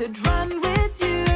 could run with you.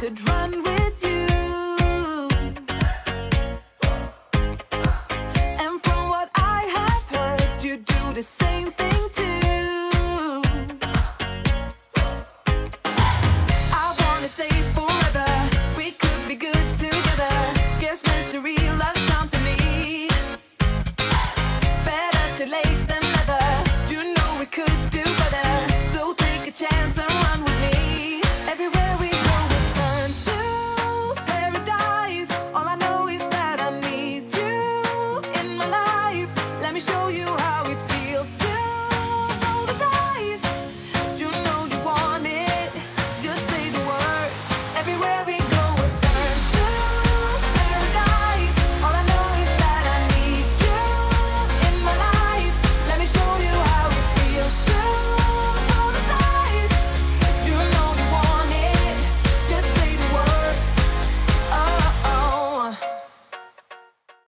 could run with you. And from what I have heard You do the same thing too. I wanna say forever. We could be good together. Guess mystery loves company. Better too late than never. You know we could do